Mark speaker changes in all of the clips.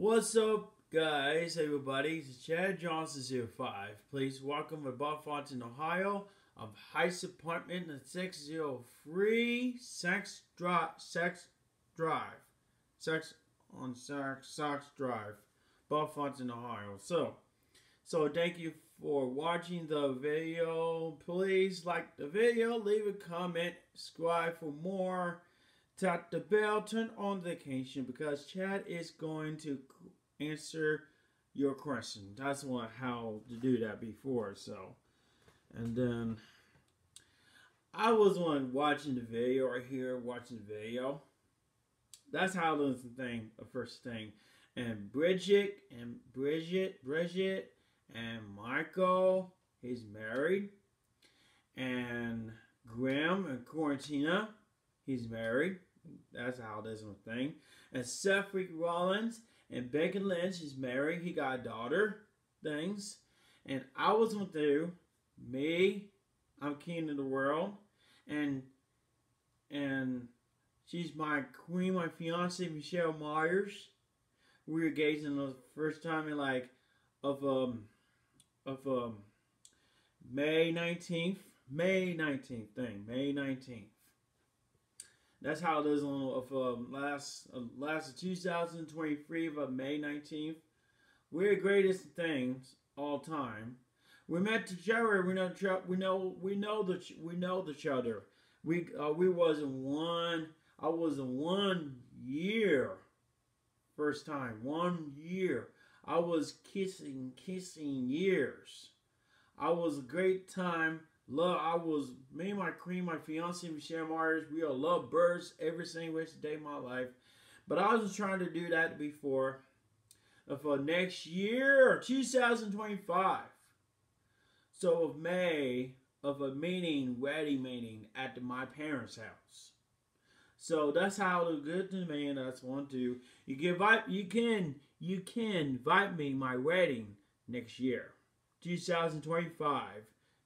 Speaker 1: What's up, guys, everybody? It's Chad Johnson 05. Please welcome to Buffonton, Ohio of Heights Apartment at 603 Sex Drive. Sex Drive. Sex on Sex, Sox Drive, Buffonton, Ohio. So, so thank you for watching the video. Please like the video, leave a comment, subscribe for more. Tap the bell, turn on the notification because Chad is going to answer your question. That's what how to do that before. So, and then I was on watching the video right here, watching the video. That's how the thing, the first thing. And Bridget and Bridget, Bridget and Michael, he's married. And Graham and Quarantina, he's married. That's how this one thing. And Seth Rollins and Becky Lynch, he's married. He got a daughter. Things. And I was going through me, I'm king of the world. And and she's my queen, my fiance, Michelle Myers. We were engaged the first time in like of um of um May 19th. May 19th thing. May 19th. That's how it is on um, last uh, last 2023 of May 19th. We're the greatest things all time. We met each other. We know we know we know the we know each other. We uh, we was in one. I was in one year. First time, one year. I was kissing, kissing years. I was a great time Love, I was me my queen, my fiance Michelle Myers. We are love birds every single day of my life. But I was trying to do that before uh, for next year, 2025. So of May of a meeting, wedding meeting at my parents' house. So that's how the good to me, and that's one two. You can invite, you can you can invite me my wedding next year, 2025,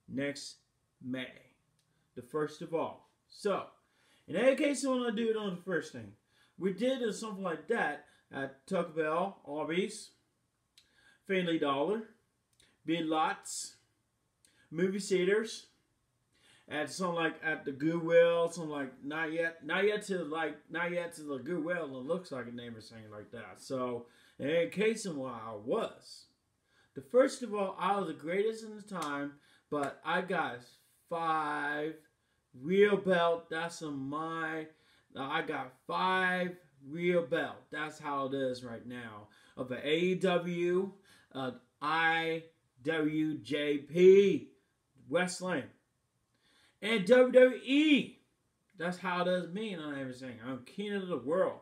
Speaker 1: next May, the first of all. So, in any case, I want to do it on the first thing. We did something like that at Taco Bell, Arby's, Family Dollar, Big Lots, movie theaters, at something like at the Goodwill, something like not yet, not yet to like not yet to the Goodwill. It looks like a name or something like that. So, in any case, in what I was, the first of all, I was the greatest in the time, but I got five real belt. That's in my. I got five real belt. That's how it is right now. Of an AEW, uh, IWJP, wrestling, and WWE. That's how it is me and everything. I'm king of the world.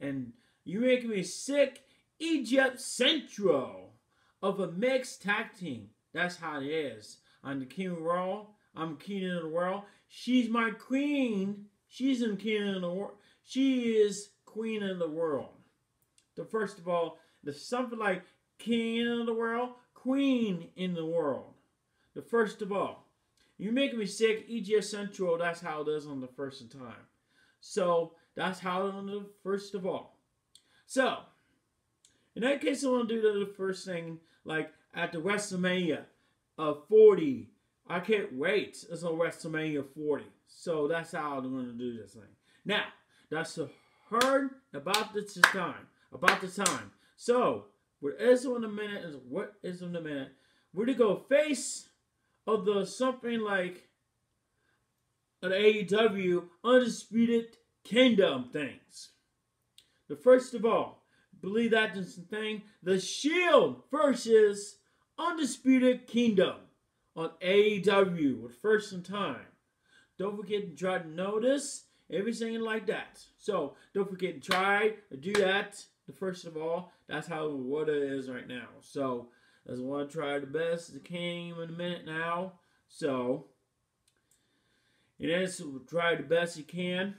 Speaker 1: And you making me sick. Egypt Central of a mixed tag team. That's how it is. I'm the King of. I'm king of the world. She's my queen. She's in king of the world. She is queen of the world. The first of all, there's something like king of the world, queen in the world. The first of all, you making me sick. Egypt Central. That's how it is on the first time. So that's how on the first of all. So in that case, I want to do the first thing like at the WrestleMania of 40 I can't wait. It's on WrestleMania 40. So that's how I'm going to do this thing. Now, that's heard about this time. About the time. So, what is in a minute is what is in a minute. We're to go face of the something like an AEW Undisputed Kingdom things. The first of all, believe that this thing, the Shield versus Undisputed Kingdom on AEW with first in time. Don't forget to try to notice everything like that. So don't forget to try to do that. The first of all, that's how what it is right now. So just want to try the best as can in a minute now. So it is try the best you can.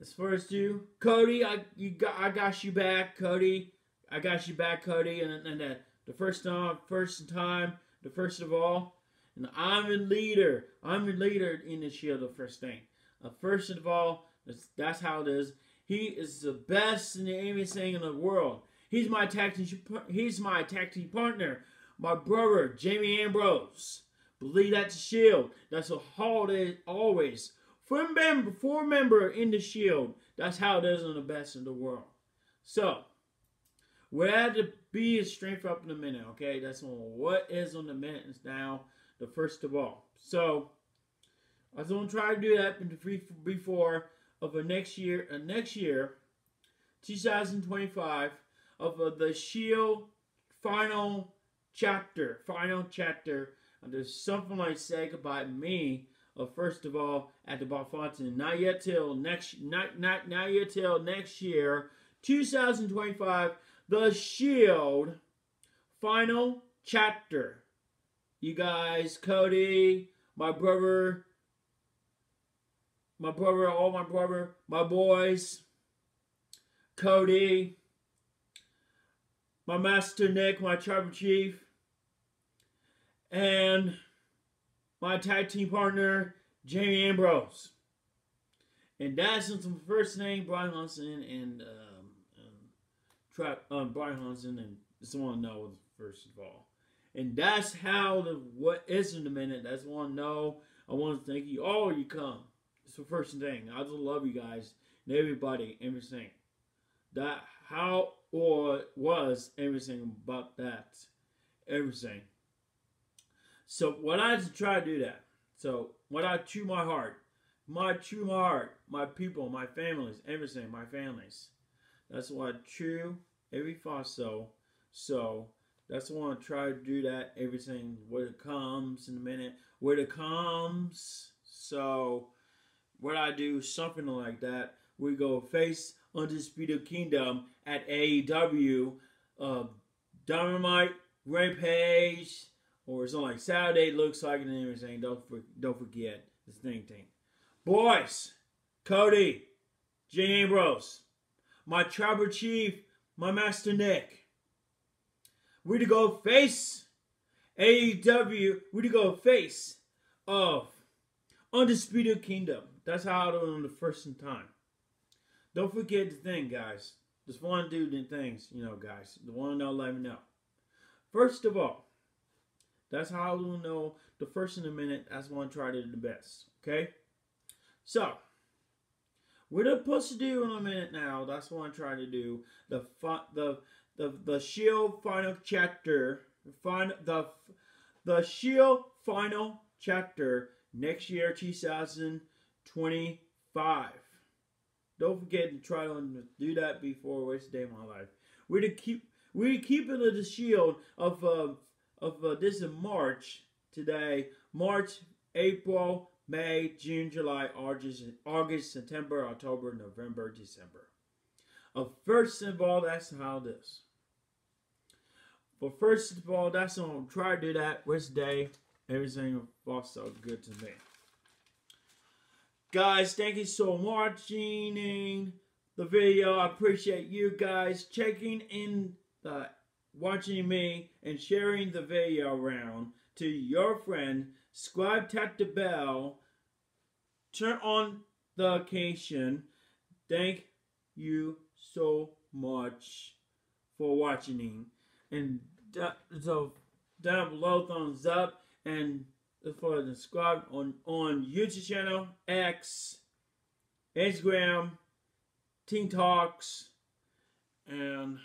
Speaker 1: As far as you, Cody, I you got I got you back, Cody. I got you back, Cody. And, and the, uh, the first time, first time the first of all. And I'm a leader. I'm a leader in the shield, the first thing. Uh, first of all, that's, that's how it is. He is the best in thing in the world. He's my tag team. He's my tag team partner. My brother Jamie Ambrose. Believe that's the Shield. That's it is always. For member, four member in the Shield. That's how it is in the best in the world. So, we had to be strength up in a minute. Okay, that's on what is on the minutes now. The first of all. So, I was gonna try to do that before of a next year. A next year, 2025 of uh, the Shield final chapter, final chapter. And there's something like say about me. Uh, first of all, at the Bellefontaine, not yet till next, not not not yet till next year, 2025. The Shield final chapter. You guys, Cody, my brother, my brother, all my brother, my boys, Cody, my master Nick, my tribal chief, and my tag team partner, Jamie Ambrose. And that's the first name, Bryan Hudson and um, Trap, um, Bryan Hudson, and someone know first of all. And that's how the what is in a minute. That's one know. I want to thank you all you come. It's the first thing. I just love you guys and everybody, everything. That how or was everything about that. Everything. So what I to try to do that. So what I chew my heart, my my heart, my people, my families, everything, my families. That's what I chew every fossil. So so that's why I try to do that. Everything where it comes in a minute, where it comes. So what I do something like that. We go face Undisputed Kingdom at AEW, uh, Dynamite, Rampage, or something like Saturday looks like and everything. Don't for, don't forget the thing thing. Boys, Cody, Jay Ambrose, my tribal chief, my master Nick. We're to go face AEW. We're to go face of Undisputed Kingdom. That's how I do it on the first time. Don't forget the thing, guys. Just one dude the things, you know, guys. The one know, let me know. First of all, that's how I will know the first in a minute. That's one try to do the best. Okay? So, I'm supposed to do in a minute now, that's what I'm trying to do. The the the the Shield final chapter, final the the Shield final chapter next year, 2025. Don't forget to try to do that before waste a day of my life. We're to keep we're keeping the shield of uh, of uh, this is March today. March, April, May, June, July, August, August, September, October, November, December. Uh, first of all, that's how this. But first of all, that's on try to do that. Which day? Everything also good to me. Guys, thank you so much watching the video. I appreciate you guys checking in, the, watching me, and sharing the video around to your friend. Subscribe, tap the bell, turn on the notification. Thank you so much for watching. And so down below, thumbs up, and for the subscribe on on YouTube channel, X, Instagram, TikToks, and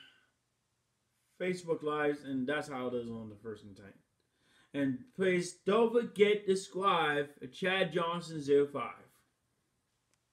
Speaker 1: Facebook Lives, and that's how it is on the first and time. And please don't forget to subscribe to Chad Johnson 05.